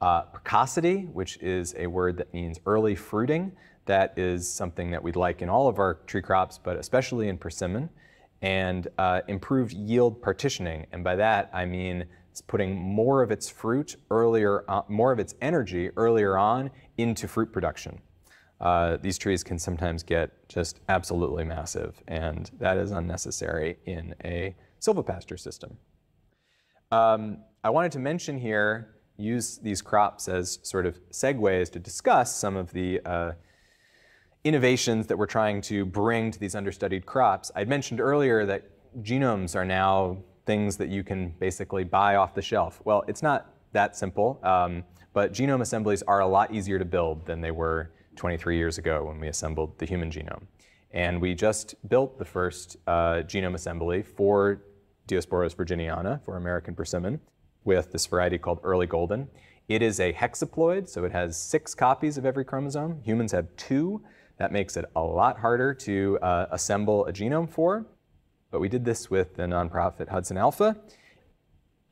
Uh, precocity, which is a word that means early fruiting, that is something that we'd like in all of our tree crops, but especially in persimmon. And uh, improved yield partitioning, and by that I mean it's putting more of its fruit earlier, on, more of its energy earlier on into fruit production. Uh, these trees can sometimes get just absolutely massive, and that is unnecessary in a silvopasture system. Um, I wanted to mention here use these crops as sort of segues to discuss some of the uh, innovations that we're trying to bring to these understudied crops. I mentioned earlier that genomes are now things that you can basically buy off the shelf. Well, it's not that simple, um, but genome assemblies are a lot easier to build than they were 23 years ago when we assembled the human genome. And we just built the first uh, genome assembly for Diospyros virginiana, for American persimmon with this variety called early golden. It is a hexaploid, so it has six copies of every chromosome. Humans have two. That makes it a lot harder to uh, assemble a genome for. But we did this with the nonprofit HudsonAlpha.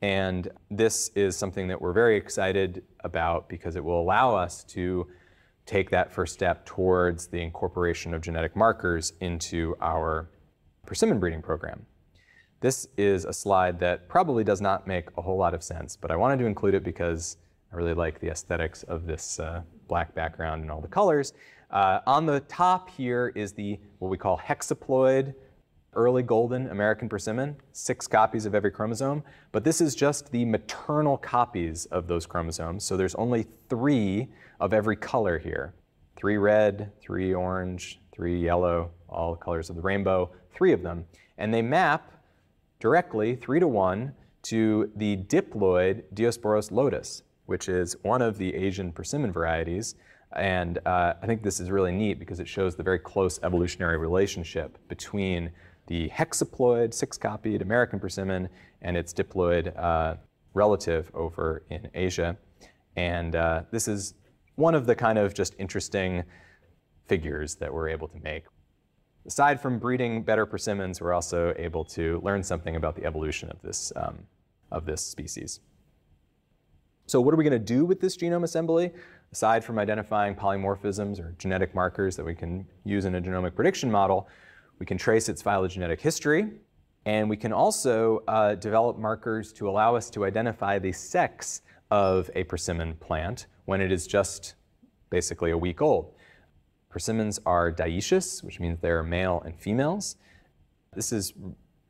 And this is something that we're very excited about because it will allow us to take that first step towards the incorporation of genetic markers into our persimmon breeding program. This is a slide that probably does not make a whole lot of sense, but I wanted to include it because I really like the aesthetics of this uh, black background and all the colors. Uh, on the top here is the what we call hexaploid early golden American persimmon, six copies of every chromosome, but this is just the maternal copies of those chromosomes, so there's only three of every color here. Three red, three orange, three yellow, all colors of the rainbow, three of them. And they map directly, three to one, to the diploid Diospyros lotus, which is one of the Asian persimmon varieties. And uh, I think this is really neat because it shows the very close evolutionary relationship between the hexaploid, six-copied American persimmon, and its diploid uh, relative over in Asia. And uh, this is one of the kind of just interesting figures that we're able to make. Aside from breeding better persimmons, we're also able to learn something about the evolution of this, um, of this species. So what are we going to do with this genome assembly? Aside from identifying polymorphisms or genetic markers that we can use in a genomic prediction model, we can trace its phylogenetic history. And we can also uh, develop markers to allow us to identify the sex of a persimmon plant when it is just basically a week old. Persimmons are dioecious, which means they're male and females. This is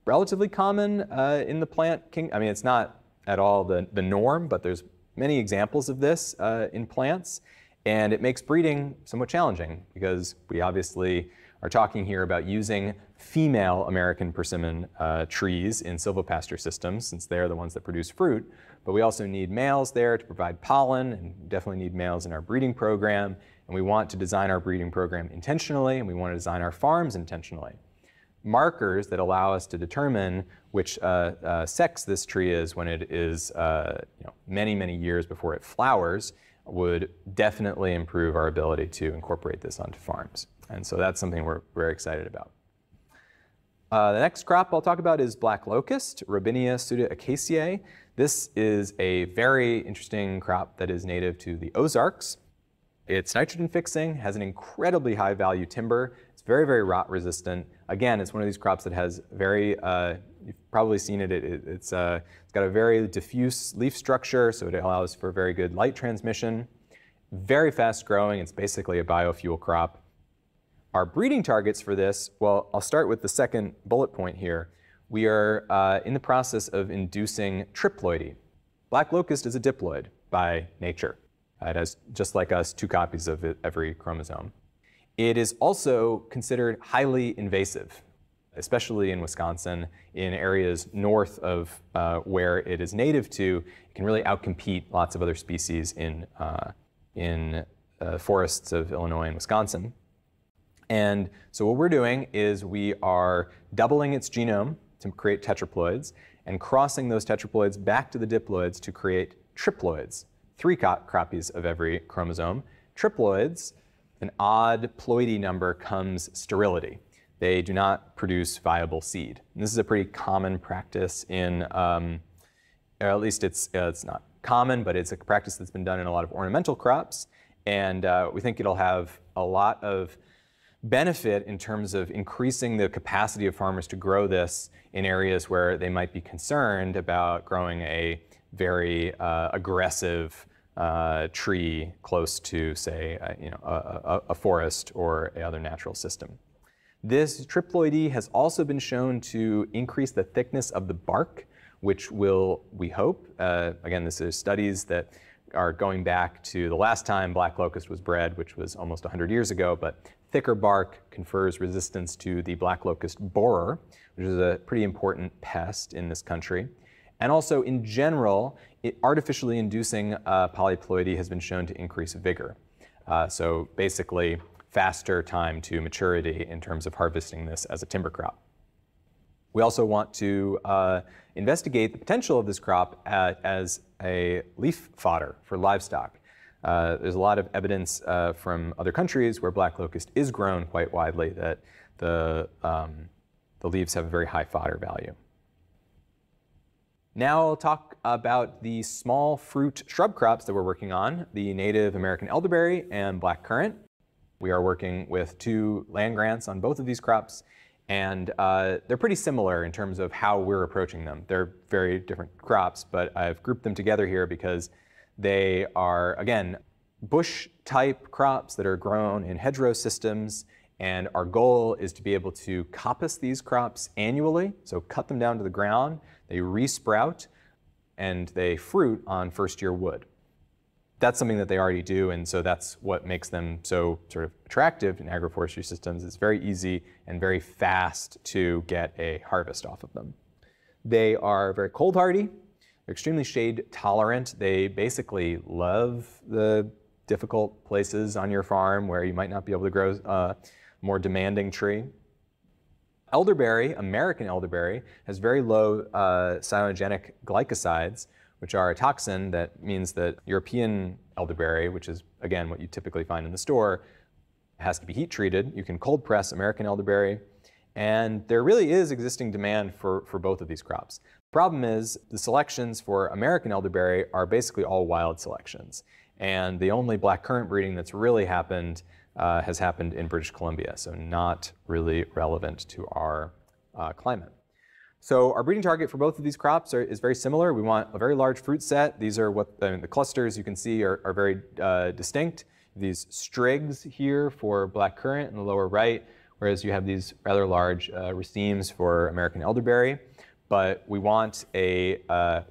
relatively common uh, in the plant kingdom. I mean, it's not at all the, the norm, but there's many examples of this uh, in plants. And it makes breeding somewhat challenging because we obviously are talking here about using female American persimmon uh, trees in silvopasture systems, since they're the ones that produce fruit. But we also need males there to provide pollen, and definitely need males in our breeding program. And we want to design our breeding program intentionally, and we want to design our farms intentionally. Markers that allow us to determine which uh, uh, sex this tree is when it is uh, you know, many, many years before it flowers would definitely improve our ability to incorporate this onto farms. And so that's something we're very excited about. Uh, the next crop I'll talk about is black locust, Robinia pseudoacacia. This is a very interesting crop that is native to the Ozarks. It's nitrogen fixing, has an incredibly high value timber. It's very, very rot resistant. Again, it's one of these crops that has very, uh, you've probably seen it, it, it it's, uh, it's got a very diffuse leaf structure, so it allows for very good light transmission. Very fast growing, it's basically a biofuel crop. Our breeding targets for this, well, I'll start with the second bullet point here. We are uh, in the process of inducing triploidy. Black locust is a diploid by nature. It has, just like us, two copies of every chromosome. It is also considered highly invasive, especially in Wisconsin, in areas north of uh, where it is native to. It can really outcompete lots of other species in, uh, in uh, forests of Illinois and Wisconsin. And so what we're doing is we are doubling its genome to create tetraploids and crossing those tetraploids back to the diploids to create triploids, three co copies of every chromosome. Triploids, an odd ploidy number comes sterility. They do not produce viable seed. And this is a pretty common practice in, um, or at least it's, uh, it's not common, but it's a practice that's been done in a lot of ornamental crops. And uh, we think it'll have a lot of benefit in terms of increasing the capacity of farmers to grow this in areas where they might be concerned about growing a very uh, aggressive uh, tree close to, say, you know, a, a, forest or other natural system. This triploidy has also been shown to increase the thickness of the bark, which will, we hope, uh, again, this is studies that are going back to the last time black locust was bred, which was almost 100 years ago, but thicker bark confers resistance to the black locust borer, which is a pretty important pest in this country. And also, in general, artificially inducing uh, polyploidy has been shown to increase vigor. Uh, so basically, faster time to maturity in terms of harvesting this as a timber crop. We also want to uh, investigate the potential of this crop at, as a leaf fodder for livestock. Uh, there's a lot of evidence uh, from other countries where black locust is grown quite widely that the, um, the leaves have a very high fodder value. Now I'll talk about the small fruit shrub crops that we're working on, the native American elderberry and black currant. We are working with two land grants on both of these crops, and uh, they're pretty similar in terms of how we're approaching them. They're very different crops, but I've grouped them together here because they are, again, bush type crops that are grown in hedgerow systems. And our goal is to be able to coppice these crops annually, so cut them down to the ground, they resprout, and they fruit on first year wood. That's something that they already do, and so that's what makes them so sort of attractive in agroforestry systems. It's very easy and very fast to get a harvest off of them. They are very cold hardy, they're extremely shade tolerant. They basically love the difficult places on your farm where you might not be able to grow a uh, more demanding tree. Elderberry, American elderberry, has very low uh, cyanogenic glycosides, which are a toxin that means that European elderberry, which is again what you typically find in the store, has to be heat treated. You can cold press American elderberry, and there really is existing demand for, for both of these crops. Problem is, the selections for American elderberry are basically all wild selections. And the only black currant breeding that's really happened uh, has happened in British Columbia, so not really relevant to our uh, climate. So our breeding target for both of these crops are, is very similar. We want a very large fruit set. These are what I mean, the clusters you can see are, are very uh, distinct. These strigs here for black currant in the lower right, whereas you have these rather large uh, racemes for American elderberry. But we want a, uh,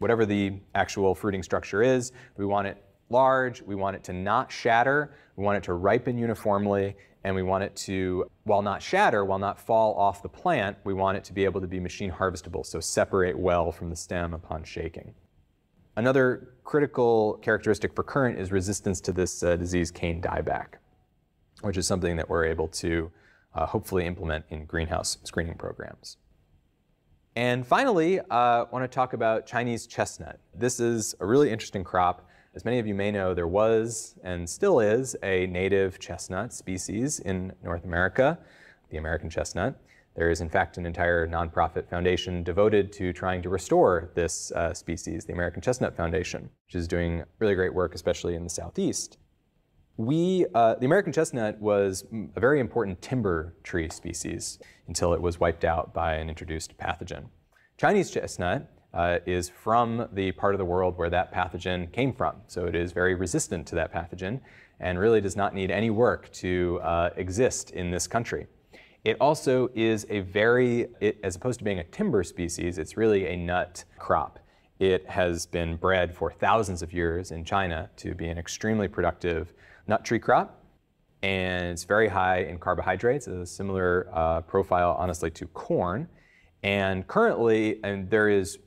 whatever the actual fruiting structure is, we want it large, we want it to not shatter, we want it to ripen uniformly, and we want it to, while not shatter, while not fall off the plant, we want it to be able to be machine harvestable, so separate well from the stem upon shaking. Another critical characteristic for currant is resistance to this uh, disease cane dieback, which is something that we're able to uh, hopefully implement in greenhouse screening programs. And finally, I uh, want to talk about Chinese chestnut. This is a really interesting crop as many of you may know, there was and still is a native chestnut species in North America, the American chestnut. There is, in fact, an entire nonprofit foundation devoted to trying to restore this uh, species, the American Chestnut Foundation, which is doing really great work, especially in the Southeast. We, uh, the American chestnut was a very important timber tree species until it was wiped out by an introduced pathogen. Chinese chestnut uh, is from the part of the world where that pathogen came from. So it is very resistant to that pathogen and really does not need any work to uh, exist in this country. It also is a very, it, as opposed to being a timber species, it's really a nut crop. It has been bred for thousands of years in China to be an extremely productive nut tree crop. And it's very high in carbohydrates, a similar uh, profile, honestly, to corn. And currently, and there is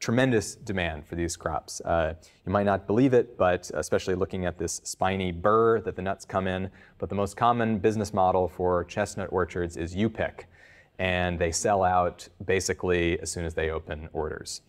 tremendous demand for these crops. Uh, you might not believe it, but especially looking at this spiny burr that the nuts come in, but the most common business model for chestnut orchards is U-pick, and they sell out basically as soon as they open orders.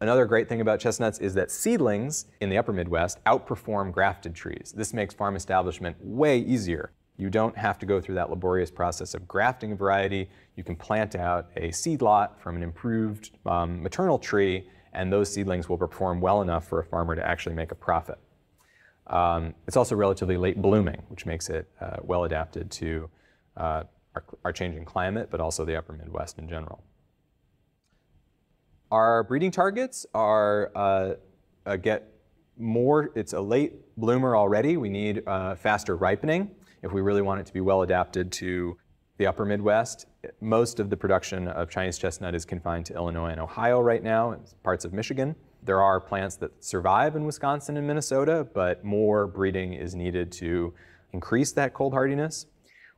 Another great thing about chestnuts is that seedlings in the upper Midwest outperform grafted trees. This makes farm establishment way easier. You don't have to go through that laborious process of grafting a variety. You can plant out a seed lot from an improved um, maternal tree, and those seedlings will perform well enough for a farmer to actually make a profit. Um, it's also relatively late blooming, which makes it uh, well adapted to uh, our, our, changing climate, but also the upper Midwest in general. Our breeding targets are uh, uh get more, it's a late bloomer already. We need uh, faster ripening if we really want it to be well adapted to the upper Midwest. Most of the production of Chinese chestnut is confined to Illinois and Ohio right now, and parts of Michigan. There are plants that survive in Wisconsin and Minnesota, but more breeding is needed to increase that cold hardiness.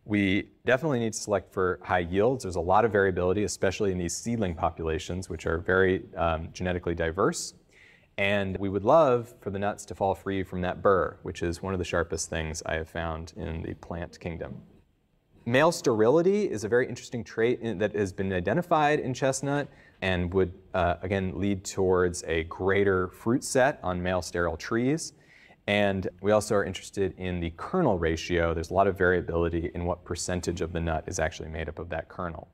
We definitely need to select for high yields. There's a lot of variability, especially in these seedling populations, which are very um, genetically diverse. And we would love for the nuts to fall free from that burr, which is one of the sharpest things I have found in the plant kingdom. Male sterility is a very interesting trait in, that has been identified in chestnut and would, uh, again, lead towards a greater fruit set on male sterile trees. And we also are interested in the kernel ratio. There's a lot of variability in what percentage of the nut is actually made up of that kernel.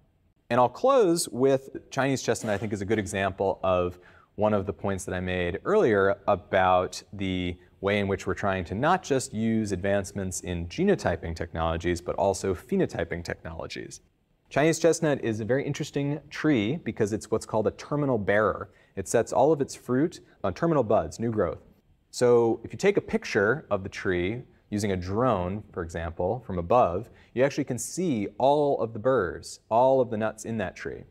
And I'll close with Chinese chestnut, I think is a good example of one of the points that I made earlier about the way in which we're trying to not just use advancements in genotyping technologies, but also phenotyping technologies. Chinese chestnut is a very interesting tree because it's what's called a terminal bearer. It sets all of its fruit on terminal buds, new growth. So if you take a picture of the tree using a drone, for example, from above, you actually can see all of the burrs, all of the nuts in that tree.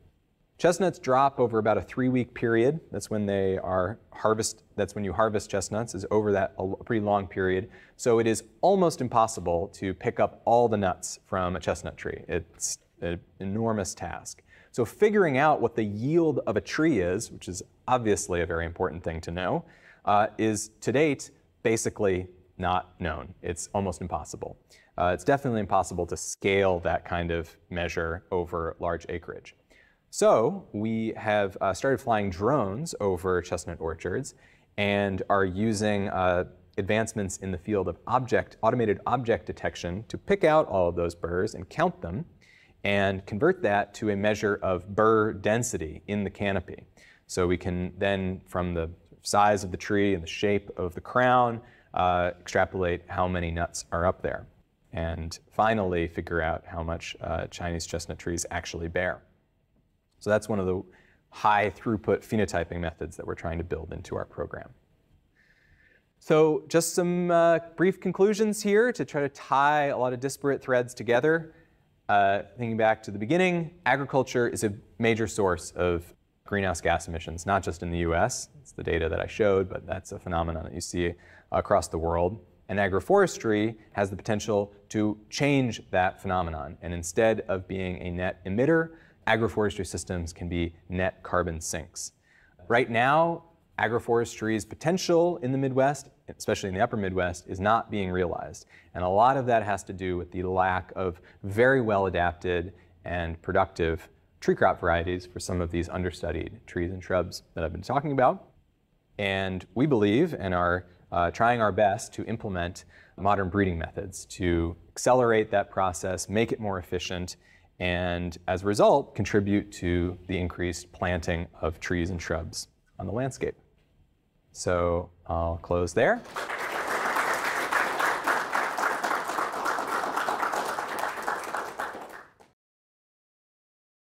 Chestnuts drop over about a three-week period. That's when they are harvest. That's when you harvest chestnuts. Is over that pretty long period. So it is almost impossible to pick up all the nuts from a chestnut tree. It's an enormous task. So figuring out what the yield of a tree is, which is obviously a very important thing to know, uh, is to date basically not known. It's almost impossible. Uh, it's definitely impossible to scale that kind of measure over large acreage. So we have uh, started flying drones over chestnut orchards and are using uh, advancements in the field of object, automated object detection to pick out all of those burrs and count them and convert that to a measure of burr density in the canopy. So we can then, from the size of the tree and the shape of the crown, uh, extrapolate how many nuts are up there. And finally, figure out how much uh, Chinese chestnut trees actually bear. So that's one of the high throughput phenotyping methods that we're trying to build into our program. So just some uh, brief conclusions here to try to tie a lot of disparate threads together. Uh, thinking back to the beginning, agriculture is a major source of greenhouse gas emissions, not just in the US. It's the data that I showed, but that's a phenomenon that you see across the world. And agroforestry has the potential to change that phenomenon. And instead of being a net emitter, agroforestry systems can be net carbon sinks. Right now, agroforestry's potential in the Midwest, especially in the upper Midwest, is not being realized. And a lot of that has to do with the lack of very well adapted and productive tree crop varieties for some of these understudied trees and shrubs that I've been talking about. And we believe and are uh, trying our best to implement modern breeding methods to accelerate that process, make it more efficient, and as a result, contribute to the increased planting of trees and shrubs on the landscape. So I'll close there.